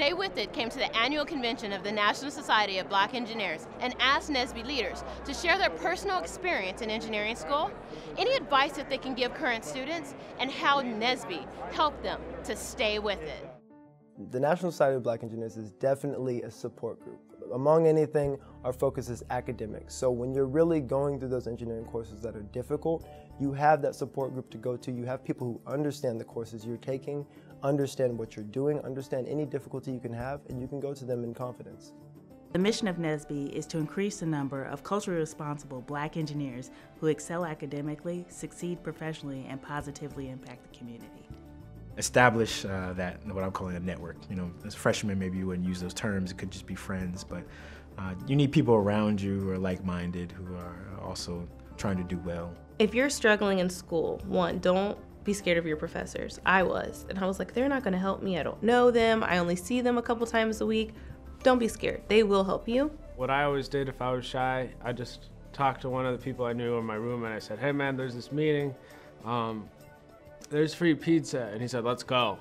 Stay With It came to the annual convention of the National Society of Black Engineers and asked NSBE leaders to share their personal experience in engineering school, any advice that they can give current students, and how NSBE helped them to stay with it. The National Society of Black Engineers is definitely a support group. Among anything, our focus is academics. So when you're really going through those engineering courses that are difficult, you have that support group to go to. You have people who understand the courses you're taking, understand what you're doing, understand any difficulty you can have, and you can go to them in confidence. The mission of NSBE is to increase the number of culturally responsible black engineers who excel academically, succeed professionally, and positively impact the community establish uh, that what I'm calling a network. You know, as freshmen, maybe you wouldn't use those terms; it could just be friends. But uh, you need people around you who are like-minded, who are also trying to do well. If you're struggling in school, one, don't be scared of your professors. I was, and I was like, they're not going to help me. I don't know them. I only see them a couple times a week. Don't be scared. They will help you. What I always did if I was shy, I just talked to one of the people I knew in my room, and I said, "Hey, man, there's this meeting." Um, there's free pizza. And he said, let's go.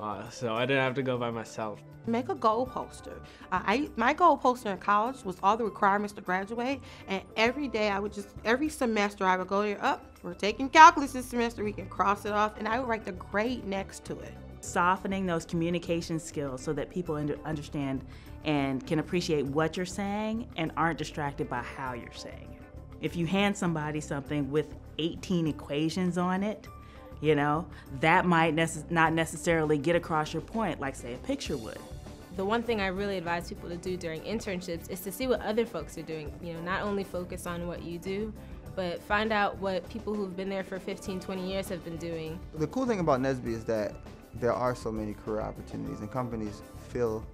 Uh, so I didn't have to go by myself. Make a goal poster. Uh, I my goal poster in college was all the requirements to graduate, and every day I would just every semester I would go there. Up, oh, we're taking calculus this semester. We can cross it off, and I would write the grade next to it. Softening those communication skills so that people understand and can appreciate what you're saying and aren't distracted by how you're saying it. If you hand somebody something with 18 equations on it, you know, that might nece- not necessarily get across your point like, say, a picture would. The one thing I really advise people to do during internships is to see what other folks are doing. You know, not only focus on what you do, but find out what people who've been there for 15, 20 years have been doing. The cool thing about NSBE is that there are so many career opportunities, and companies feel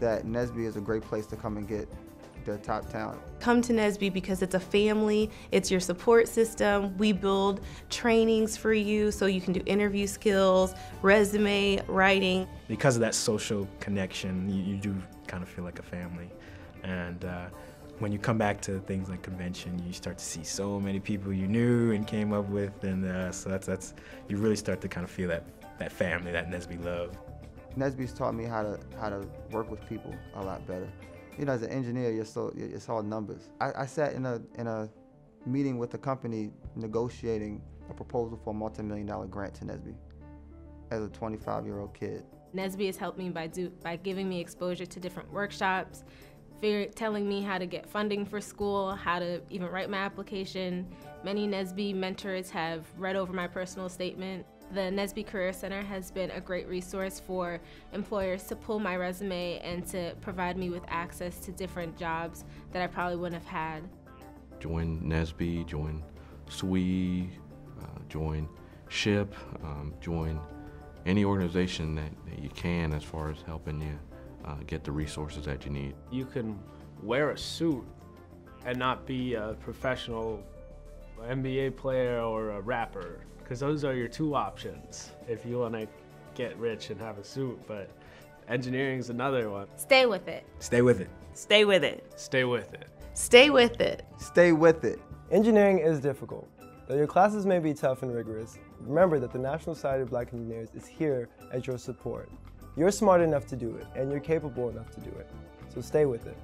that NSBE is a great place to come and get their top talent. Come to NSBE because it's a family, it's your support system. We build trainings for you so you can do interview skills, resume writing. Because of that social connection, you, you do kind of feel like a family. And uh, when you come back to things like convention, you start to see so many people you knew and came up with, and uh, so that's that's you really start to kind of feel that that family, that NSBE love. NSBE's taught me how to how to work with people a lot better you know, as an engineer, you're so it's all numbers. I, I sat in a in a meeting with a company negotiating a proposal for a multi-million dollar grant to NSBE as a 25 year old kid. NSBE has helped me by do by giving me exposure to different workshops, telling me how to get funding for school, how to even write my application. Many NSBE mentors have read over my personal statement. The NSBE Career Center has been a great resource for employers to pull my resume and to provide me with access to different jobs that I probably wouldn't have had. Join NSBE, join SWE, uh, join SHPE, um, join any organization that, that, you can as far as helping you uh, get the resources that you need. You can wear a suit and not be a professional NBA player or a rapper because those are your two options if you want to get rich and have a suit. But engineering is another one. Stay with it. Stay with it. Stay with it. Stay with it. Stay with it. Stay with it. Engineering is difficult. Though your classes may be tough and rigorous, remember that the National Society of Black Engineers is here as your support. You're smart enough to do it, and you're capable enough to do it. So stay with it.